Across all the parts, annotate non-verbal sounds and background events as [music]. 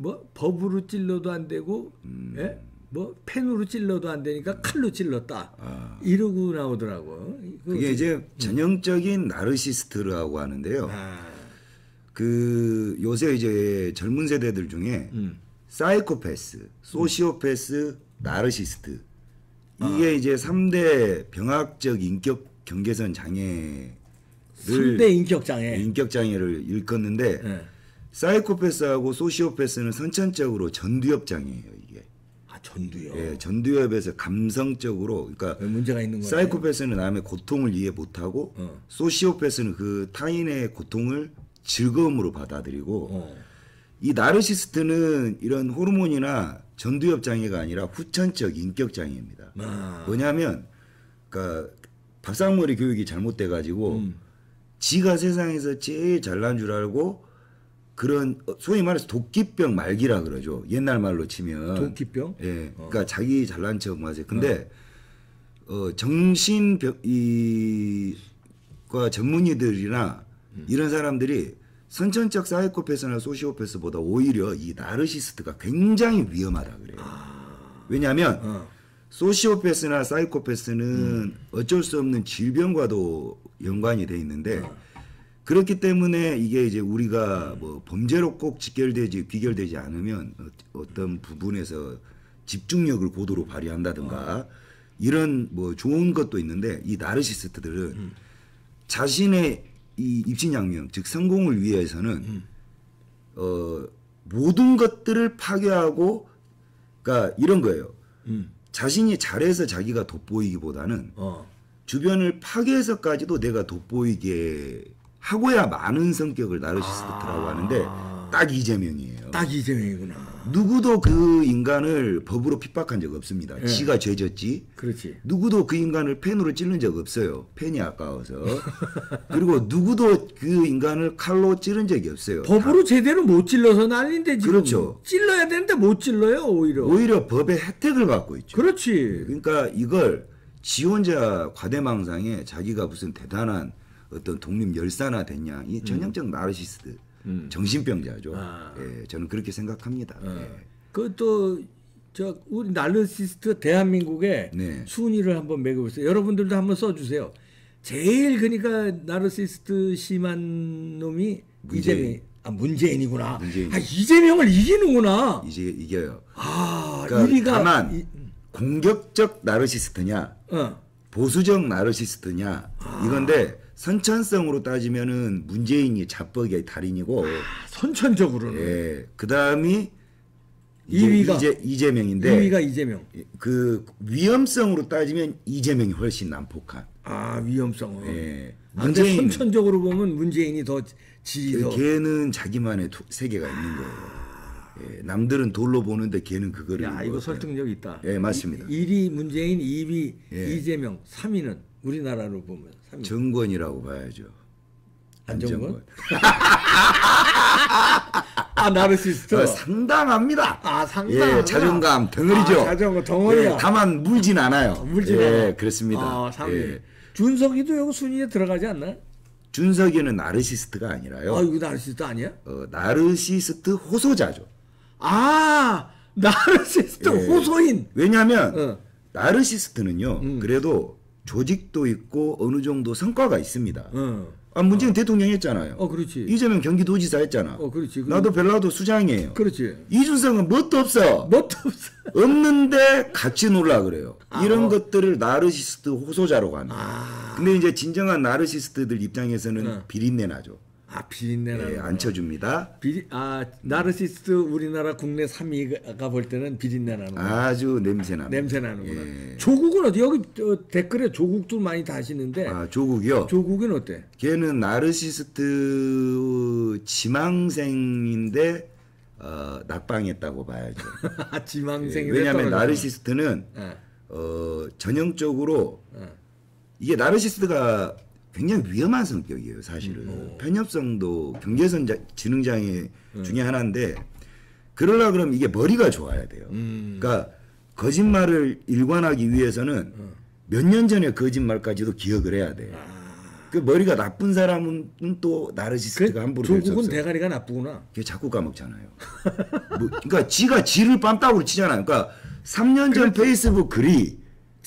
뭐 법으로 찔러도 안 되고 음. 예? 뭐 펜으로 찔러도 안 되니까 칼로 찔렀다. 아. 이러고 나오더라고. 그- 그게 이제 전형적인 나르시스트라고 하는데요. 아, 그 요새 이제 젊은 세대들 중에 음. 사이코패스, 소시오패스, 나르시스트 이게 아. 이제 3대 병학적 인격 경계선 장애를 3대 인격 장애. 인격 장애를 일컫는데 예. 사이코패스하고 소시오패스는 선천적으로 전두엽 장애예요, 이게. 아 전두요. 예, 전두엽에서 감성적으로 그러니까 왜 문제가 있는 거예요? 사이코패스는 남의 고통을 이해 못하고 어. 소시오패스는 그 타인의 고통을 즐거움으로 받아들이고 어. 이 나르시스트는 이런 호르몬이나 전두엽 장애가 아니라 후천적 인격 장애입니다. 아. 뭐냐면 그러니까 밥상머리 교육이 잘못돼 가지고 음. 지가 세상에서 제일 잘난 줄 알고 그런 어, 소위 말해서 도끼병 말기라 그러죠. 옛날 말로 치면 도끼병? 예. 그러니까 자기 잘난 척 맞아요. 근데 어, 정신병 이과 전문의들이나 이런 사람들이 선천적 사이코패스나 소시오패스보다 오히려 이 나르시스트가 굉장히 위험하다 그래요. 왜냐하면 어. 소시오패스나 사이코패스는 어쩔 수 없는 질병과도 연관이 돼 있는데 그렇기 때문에 이게 이제 우리가 뭐 범죄로 꼭 직결되지 귀결되지 않으면 어- 어떤 부분에서 집중력을 고도로 발휘한다든가 이런 뭐 좋은 것도 있는데 이 나르시스트들은 자신의 이 입신양명 즉 성공을 위해서는 어 모든 것들을 파괴하고 그러니까 이런 거예요. 음. 자신이 잘해서 자기가 돋보이기보다는 어. 주변을 파괴해서까지도 내가 돋보이게 하고야 많은 성격을 나르시스트라고 하는데 딱 이재명이에요. 딱 이재명이구나. 누구도 그 인간을 법으로 핍박한 적 없습니다. 예. 지가 죄졌지. 그렇지. 누구도 그 인간을 펜으로 찌른 적 없어요. 펜이 아까워서. [laughs] 그리고 누구도 그 인간을 칼로 찌른 적이 없어요. 법으로 제대로 못 찔러서 난린데 지금. 그렇죠. 찔러야 되는데 못 찔러요 오히려. 오히려 법의 혜택을 받고 있죠. 그렇지. 그러니까 이걸 지 혼자 과대망상에 자기가 무슨 대단한 어떤 독립 열사나 됐냐 이 전형적 나르시스트 정신병자죠. 아. 예, 저는 그렇게 생각합니다. 예. 그또 저 우리 나르시스트 대한민국의 네. 순위를 한번 매겨보세요. 여러분들도 한번 써주세요. 제일 그러니까 나르시스트 심한 놈이 문재인. 이재명. 아 문재인이구나. 문재인. 아 이재명을 이기는구나. 이제 이겨요. 아 그러니까 1위가 다만 공격적 나르시스트냐 어. 보수적 나르시스트냐 이건데 선천성으로 따지면은 문재인이 자뻑의 달인이고 선천적으로는 예, 그 다음이 2위가 이재, 이재명인데 2위가 이재명. 그 위험성으로 따지면 이재명이 훨씬 난폭한. 아 위험성은. 예. 아, 문재인 선천적으로 보면 문재인이 더 질이 더. 걔는 자기만의 투- 세계가 있는 거예요. 예, 남들은 돌로 보는데 걔는 그거를 야 이거 뭐- 설득력 있다. 예, 맞습니다. 1위 문재인, 2위 예. 이재명, 3위는 우리나라로 보면 3위. 정권이라고 봐야죠. 안정권? 아 나르시스트. 어, 상당합니다. 아, 상당하구나. 예, 자존감 덩어리죠. 아, 자존감 덩어리야. 예, 다만 물진 않아요. 물진 예, 않아. 그렇습니다. 아, 3위. 예. 준석이도 여기 순위에 들어가지 않나? 준석이는 나르시스트가 아니라요. 아 이거 나르시스트 아니야? 어, 나르시스트 호소자죠. 아 나르시스트 예. 호소인. 왜냐하면 어. 나르시스트는요. 음. 그래도 조직도 있고 어느 정도 성과가 있습니다. 어. 아, 문재인 대통령 했잖아요. 어 그렇지. 이재명 경기도지사 했잖아. 어 그렇지. 그- 나도 벨라도 수장이에요. 그렇지. 이준석은 뭣도 없어. 뭣도 없어. [laughs] 없는데 같이 놀라 그래요. 아, 이런 어. 것들을 나르시스트 호소자로 가는. 아. 근데 이제 진정한 나르시스트들 입장에서는 어. 비린내 나죠. 아 비린내 나는. 예, 안 쳐줍니다. 비리 아 나르시스트 우리나라 국내 3위가 볼 때는 비린내 나는. 아주 냄새 납니다. 냄새 나는구나. 예. 조국은 어디 여기 저 댓글에 조국도 많이 다시는데 아, 조국이요. 조국은 어때? 걔는 나르시스트 지망생인데 어, 낙방했다고 봐야죠. [laughs] 지망생이 왜냐하면 나르시스트는 예. 어, 전형적으로 예. 이게 나르시스트가 굉장히 위험한 성격이에요, 사실은. 음. 편협성도 경계선 자- 지능 장애 음. 중에 하나인데 그러려 그러면 이게 머리가 좋아야 돼요. 음. 그러니까 거짓말을 일관하기 위해서는 음. 몇년 전에 거짓말까지도 기억을 해야 돼. 아. 그 머리가 나쁜 사람은 또 나르시스트가 함부로 될수 조국은. 대가리가 나쁘구나. 걔 자꾸 까먹잖아요. 뭐, 그러니까 지가 지를 빰따구로 치잖아요. 그러니까 3년 전 페이스북 글이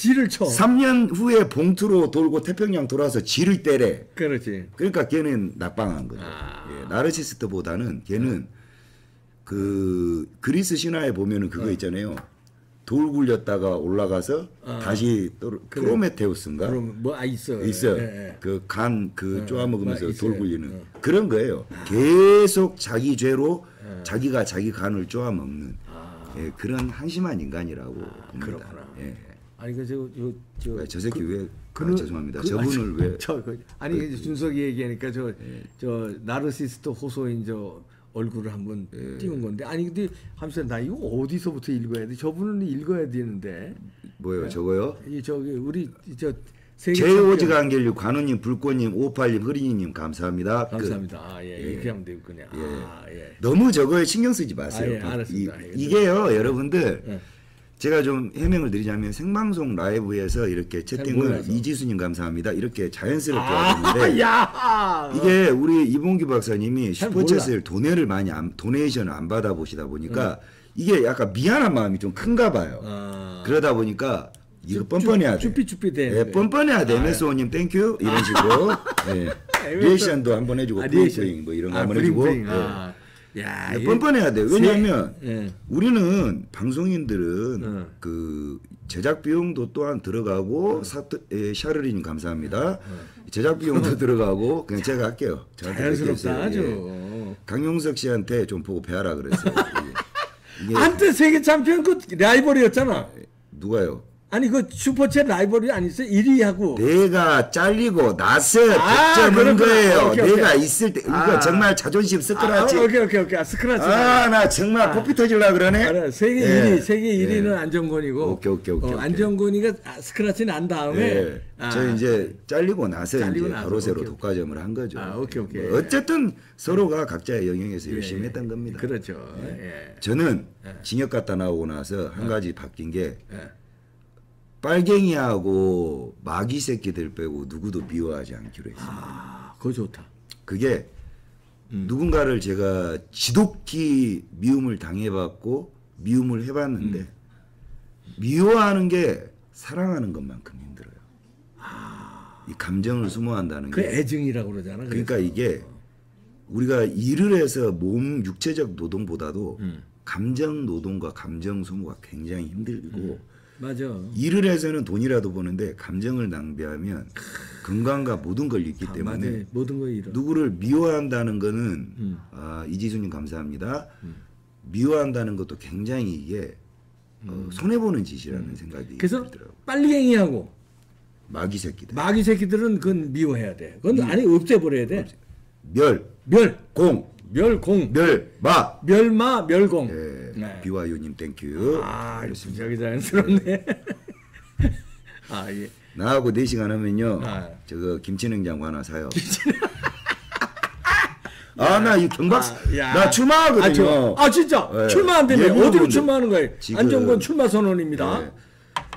지를 쳐. 3년 후에 봉투로 돌고 태평양 돌아서 지를 때래. 그렇지. 그러니까 걔는 낙방한 거죠. 아. 예, 나르시스트보다는 걔는 그 그리스 신화에 보면은 그거 어. 있잖아요. 돌 굴렸다가 올라가서 다시 또 프로메테우스인가 그럼 뭐아 있어. 있어요. 예, 예. 그간그 쪼아 먹으면서 아, 있어요. 돌 굴리는 그런 거예요. 계속 자기 죄로 자기가 자기 간을 쪼아 먹는 예, 그런 한심한 인간이라고 봅니다. 그렇구나. 예. 아니 그저저 저, 왜, 저 새끼 왜 그는- 아, 죄송합니다. 그- 저분을 왜 [laughs] 저, 그, 아니 준석이 얘기하니까 저저 나르시스트 호소인 저 얼굴을 한번 예. 띄운 건데 아니 근데 하면서 나 이거 어디서부터 읽어야 돼? 저분은 읽어야 되는데 뭐예요? 저거요? 이 저기 우리 저 세계 제오지간결류 관우님 불꽃님 오팔님 흐리님 감사합니다. 끝. 감사합니다. 아, 예, 이렇게 하면 되겠군요. 아, 예. 너무 저거에 신경 쓰지 마세요. 아, 예, 알았습니다. 예. 이, 게요 여러분들 예. 제가 좀 해명을 드리자면 생방송 라이브에서 이렇게 채팅을. 이지수님 감사합니다 이렇게 자연스럽게 아, 하는데 [laughs] 야! 이게 우리 이봉규 박사님이 잘 super chat을 도네를 많이 안, donation을 안 받아 보시다 보니까 이게 약간 미안한 마음이 좀 큰가 봐요. 아. 그러다 보니까 이거 뻔뻔해야 돼. 쭈삐쭈삐 되는데. 예, 뻔뻔해야 돼. MSO님 thank you 이런 식으로 [laughs] 예. reaction도 한번 해주고 아, reaction. bling bling 뭐 이런 거 아, 한번 해주고. 예. 아. 야, 예, 뻔뻔해야 돼. 왜냐하면 세- 예. 우리는 방송인들은 응. 그 제작 비용도 또한 들어가고 사트 예, 샤르리님 감사합니다. 제작 비용도 들어가고 그냥 제가 할게요. 자연스럽다. 예. 아주. 강용석 씨한테 좀 보고 배하라 그랬어요. [laughs] 한때 세계 챔피언 그 라이벌이었잖아. 누가요? 아니 그 super chat 라이벌이 아니었어? 1위하고. 내가 잘리고 나서 아, 득점한 그렇구나. 거예요. 오케이, 오케이. 내가 있을 때 이거 아. 정말 자존심 스크라치. 아, 오케이 오케이 오케이. 아, 스크라치. 아, 나 정말 코피 터질라 그러네. 알아. 세계 예. 1위, 세계 예. 1위는 안정권이고. 오케이, 오케이, 오케이, 어. 안정권이가 아, 스크라치 난 다음에. 예. 아, 저 이제 잘리고 나서 잘리고 이제 가로세로. 독과점을 한 거죠. 아, 오케이, 오케이. 뭐 어쨌든 서로가 각자의 영역에서 예, 열심히 예. 했던 겁니다. 그렇죠. 예. 저는 징역 갔다 나오고 나서 한 가지 바뀐 게 예. 빨갱이하고 마귀 새끼들 빼고 누구도 미워하지 않기로 했습니다. 아, 그거 좋다. 그게 누군가를 제가 지독히 미움을 당해봤고 미움을 해봤는데 미워하는 게 사랑하는 것만큼 힘들어요. 이 감정을 수모한다는 그게 애증이라고 그러잖아. 그러니까 그래서. 이게 우리가 일을 해서 몸 육체적 노동보다도 감정 노동과 감정 소모가 굉장히 힘들고 맞아. 일을 해서는 돈이라도 버는데 감정을 낭비하면 건강과 모든 걸 잃기 아, 때문에 맞아. 모든 거 잃어. 누구를 미워한다는 거는 음. 아, 이지수님 감사합니다. 미워한다는 것도 굉장히 이게 어, 손해 보는 짓이라는 생각이 음. 그래서 들더라고. 빨리갱이하고 마귀 새끼들. 마귀 새끼들은 그건 미워해야 돼. 그건 음. 아니 없애버려야 돼. 멸, 멸, 공, 멸공, 멸, 마. 멸마, 멸공. 예, 네. 비와유님 thank you. 아, 저기 자연스럽네. [laughs] 아, 예. 나하고 4 시간 하면요. 아. 저거 김치냉장고 하나 사요. [laughs] 아, 나 이 경박, 아, 야. 나 출마하거든요. 아, 저, 아 진짜 예. 출마한다며 예비로 어디로 보는데. 출마하는 거예요? 지금- 안정권 출마 선언입니다.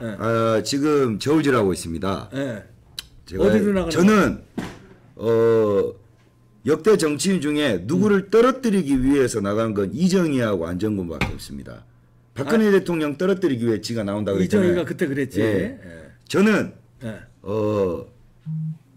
예. 아, 지금 저울질하고 있습니다. 예. 제가 어디로 나가는 저는 어 역대 정치인 중에 누구를 떨어뜨리기 위해서 나간 건 이정희하고 안정근밖에 없습니다. 박근혜 대통령 떨어뜨리기 위해 지가 나온다고 했잖아요. 아. 이정희가 그때 그랬지. 예. 예. 저는 예. 어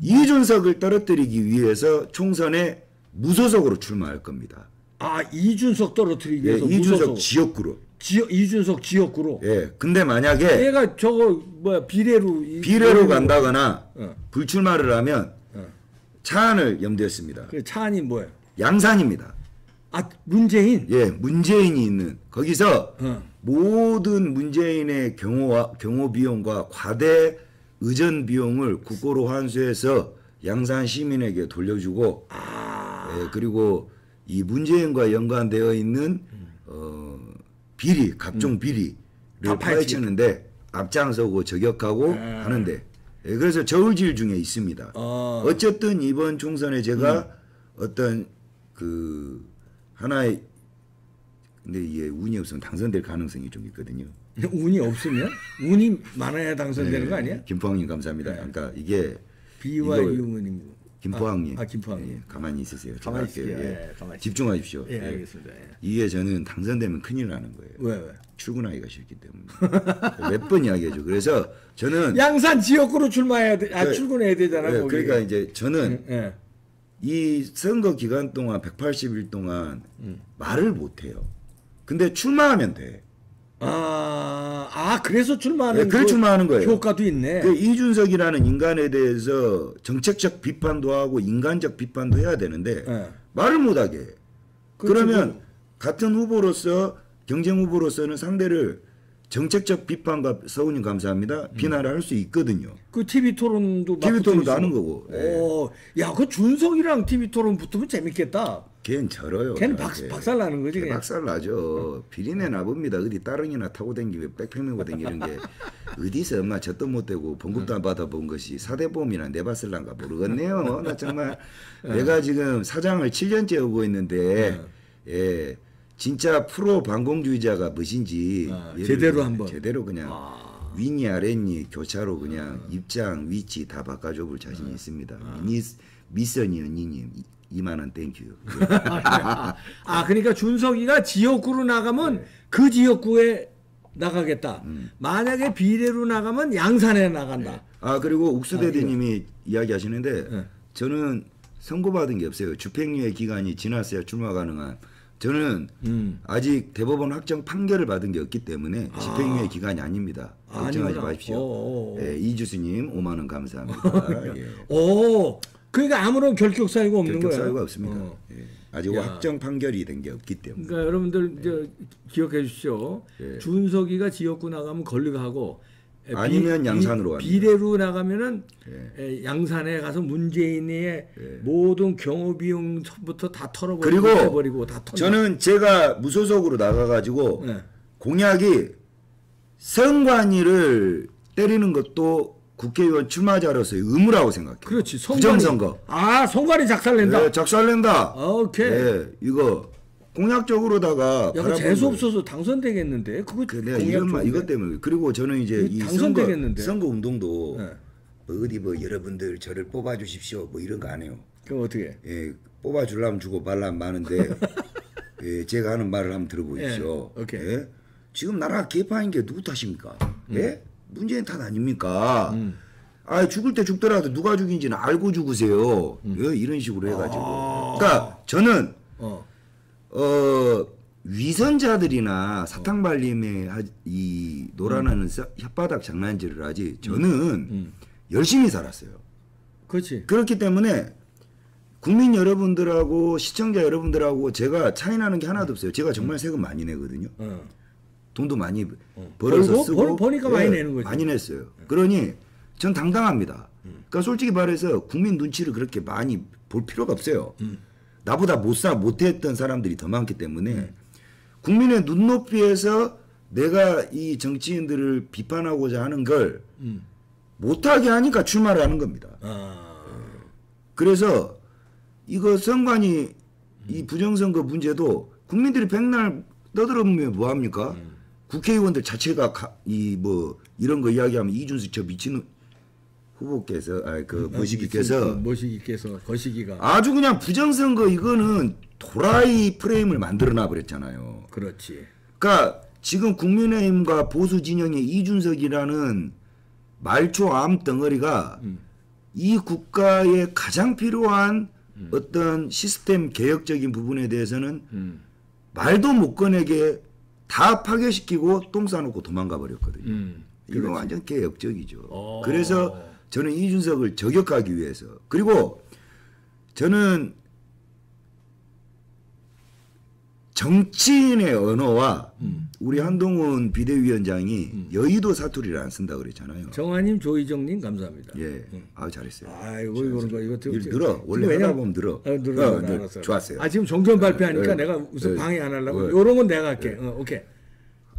이준석을 떨어뜨리기 위해서 총선에 무소속으로 출마할 겁니다. 아 이준석 떨어뜨리기 예, 위해서 이준석 무소속. 지역구로. 지역 이준석 지역구로. 예. 근데 만약에 얘가 저거 뭐야 비례로 이- 비례로 간다거나 어. 불출마를 하면 어. 차안을 염두했습니다. 그 차안이 뭐예요? 양산입니다. 아 문재인. 예, 문재인이 있는 거기서 어. 모든 문재인의 경호와 경호 비용과 과대 의전 비용을 국고로 환수해서 양산 시민에게 돌려주고 아. 예, 그리고 이 문재인과 연관되어 있는 어, 비리 각종 비리를 음. 다 파헤치기. 파헤치는데 앞장서고 저격하고 아. 하는데 예, 그래서 저울질 중에 있습니다. 어. 어쨌든 이번 총선에 제가 음. 어떤 그 하나의 근데 이게 운이 없으면 당선될 가능성이 좀 있거든요. [laughs] 운이 없으면 운이 많아야 당선되는 네, 거 아니야? 김포항님 감사합니다. 그러니까 이게 이거 유무님. 김포항님. 아, 아, 김포항님. 예, 가만히 있으세요. 가만히. 있을게요. 예, 가만히 집중하십시오. 예, 예. 알겠습니다. 예. 이게 저는 당선되면 큰일 나는 거예요. 왜 왜? 출근하기가 싫기 때문에 [laughs] 몇 번 이야기해줘. 그래서 저는 양산 지역구로 출마해야 돼. 아 그- 출근해야 되잖아. 예, 거기. 그러니까 이제 저는 예. 이 선거 기간 동안 180일 동안 음. 말을 못 해요. 근데 출마하면 돼. 아, 아 그래서 출마하는 네, 그래 그 출마하는 거예요. 효과도 있네. 그 이준석이라는 인간에 대해서 정책적 비판도 하고 인간적 비판도 해야 되는데 예. 말을 못 하게. 해. 그렇지, 그러면 같은 후보로서 경쟁 후보로서는 상대를 정책적 비판과 서훈님 감사합니다. 비난을 할수 있거든요. 그 TV 토론도 TV 막 토론도 하는. 거고. 예. 오, 야, 그 준석이랑 TV 토론 붙으면 재밌겠다. 걔는 절어요. 걔는 박. 박살 나는 거지. 걔. 박살 나죠. 비린내 나봅니다. 어디 따릉이나 타고 다니고 백팩 메고 다니는 게 어디서 엄마 젖도 못 대고 봉급도 안 받아본 것이 사대보험이나 내봤을란가 모르겠네요. 나 정말 내가 지금 사장을 7년째 하고 있는데 예 진짜 프로 반공주의자가 무엇인지 아, 제대로 한번. 제대로 그냥 윗니 아랫니 교차로 그냥 입장 위치 다 바꿔줘 볼 자신이 있습니다. 미스 미선이 언니님 이- 이만원 thank you. [laughs] 아, 그러니까 준석이가 지역구로 나가면 네. 그 지역구에 나가겠다. 음. 만약에 비례로 나가면 양산에 나간다. 아 그리고 욱수 대대님이 이야기하시는데 네. 저는 선고받은 게 없어요. 집행유예 기간이 지났어야 출마 가능한. 저는 음. 아직 대법원 확정 판결을 받은 게 없기 때문에 집행유예 기간이 아닙니다. 아, 걱정하지 아니구나. 마십시오. 어어어. 예, 이주수님 5만 원 감사합니다. [laughs] 예. 오, 그러니까 아무런 결격 사유가 없는 결격 거예요. 사유가 없습니다. 어. 예. 아직 야. 확정 판결이 된 게 없기 때문에. 그러니까 여러분들 이제 기억해 주십시오. 예. 준석이가 지역구 나가면 걸리가고 에, 아니면 비- 양산으로 비- 갑니다. 비례로 나가면은 에, 양산에 가서 문재인의 모든 경호 비용부터 다 털어버리고 그리고 버리고 다 털. 저는 제가 무소속으로 나가가지고 네. 공약이 선관위를 때리는 것도 국회의원 출마자로서의 의무라고 생각해요. 그렇지. 부정선거. 아, 성관이 작살낸다. 네, 작살낸다. 오케이. 네, 이거 공약적으로다가 야, 재수. 없어서 당선되겠는데. 그거 그 내가 공약 이런 말 좋은데? 이것 때문에 그리고 저는 이제 그이 선거? 선거 운동도 네. 뭐 어디 뭐 여러분들 저를 뽑아 주십시오 뭐 이런 거 안 해요. 그럼 어떻게? 예, 뽑아 주려면 주고 말라면 많은데 [laughs] 예, 제가 하는 말을 한번 들어보십시오. 예, 오케이. 예? 지금 나라 개판인 게 누구 탓입니까? 예? 문재인 탓 아닙니까? 아 죽을 때 죽더라도 누가 죽인지는 알고 죽으세요. 예? 이런 식으로 해가지고. 그러니까 저는 어. 어 위선자들이나 사탕 발림에 하- 이 노란하는 사- 혓바닥 장난질을 하지 저는 열심히 살았어요. 그렇지. 그렇기 때문에 국민 여러분들하고 시청자 여러분들하고 제가 차이 나는 게 하나도 없어요. 제가 정말 세금 많이 내거든요. 어. 돈도 많이 벌어서 벌고? 쓰고 예, 벌- 버니까 많이 내는 거지. 많이 냈어요. 그러니 전 당당합니다. 그러니까 솔직히 말해서 국민 눈치를 그렇게 많이 볼 필요가 없어요. 나보다 못 사 못했던 사람들이 더 많기 때문에 국민의 눈높이에서 내가 이 정치인들을 비판하고자 하는 걸 못하게 하니까 출마를 하는 겁니다. 아. 그래서 이거 선관위 이 부정선거 문제도 국민들이 백날 떠들어보면 뭐합니까? 국회의원들 자체가 이 뭐 이런 거 이야기하면 이준석 저 미친 후보께서 아그 모시기께서 모시기께서 거시기가 아주 그냥 부정선거 이거는 도라이 프레임을 만들어놔 버렸잖아요. 그렇지. 그러니까 지금 국민의힘과 보수 진영의 이준석이라는 말초 암 덩어리가 이 국가에 가장 필요한 어떤 시스템 개혁적인 부분에 대해서는 음. 말도 못 꺼내게 다 파괴시키고 똥 싸놓고 도망가 버렸거든요. 음. 이거 완전 개혁적이죠. 어. 그래서 저는 이준석을 저격하기 위해서 그리고 저는 정치인의 언어와 음. 우리 한동훈 비대위원장이 여의도 사투리를 안 쓴다 그랬잖아요. 정한님, 조희정님 감사합니다. 예, 아 잘했어요. 아이고 이거는 거 이거 일 들어. 원래 하다 보면 들어. 어, 늘어. 어, 네. 좋았어요. 아 지금 정전 발표하니까 네, 내가 우선 네. 방해 안 하려고. 네. 요런 건 내가 할게. 어, 오케이.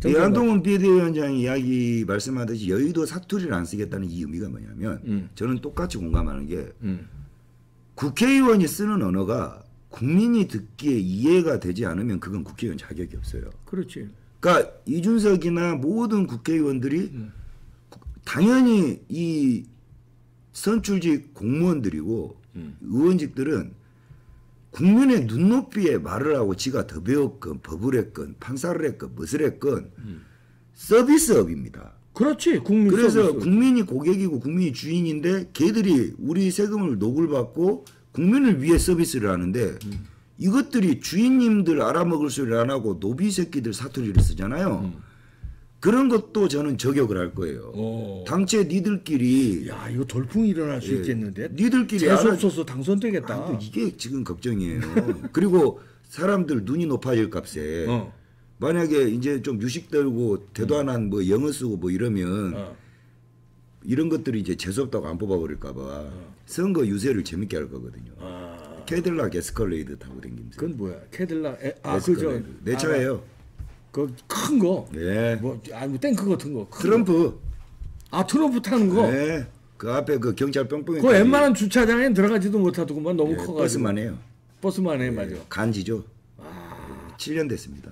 이 한동훈 비대위원장이 이야기 말씀하듯이 여의도 사투리를 안 쓰겠다는 이 의미가 뭐냐면 음. 저는 똑같이 공감하는 게 음. 국회의원이 쓰는 언어가 국민이 듣기에 이해가 되지 않으면 그건 국회의원 자격이 없어요. 그렇지. 그러니까 이준석이나 모든 국회의원들이 음. 당연히 이 선출직 공무원들이고 음. 의원직들은 국민의 눈높이에 말을 하고 지가 더 배웠건 법을 했건 판사를 했건 무엇을 했건 음. 서비스업입니다. 그렇지 국민 그래서 서비스. 국민이 고객이고 국민이 주인인데 걔들이 우리 세금을 녹을 받고 국민을 위해 서비스를 하는데 음. 이것들이 주인님들 알아먹을 소리를 안 하고 노비 새끼들 사투리를 쓰잖아요. 그런 것도 저는 저격을 할 거예요. 음. 오. 당최 니들끼리 야 이거 돌풍이 일어날 수 예, 있겠는데. 니들끼리 재수 없어서 당선되겠다. 아, 또 이게 지금 걱정이에요. [laughs] 그리고 사람들 눈이 높아질 값에 어. 만약에 이제 좀 유식 떨고 되도 안 한 뭐 영어 쓰고 뭐 이러면 어. 이런 것들이 이제 재수없다고 안 뽑아버릴까봐 선거 유세를 재밌게 할 거거든요. 아, 캐딜락 에스컬레이드 타고 다니면서. 그건 뭐야? 캐딜락. 에, 아 그죠. 내 차예요. 그 큰 거. 네. 뭐 아니 뭐 탱크 같은 거. 큰 거. 트럼프. 아 트럼프 타는 거. 네. 그 앞에 그 경찰 뿅뿅이. 그 웬만한 주차장엔 들어가지도 못하더구만 너무 예, 커가지고. 버스만 해요. 버스만 해 맞아. 간지죠. 아. 7년 됐습니다.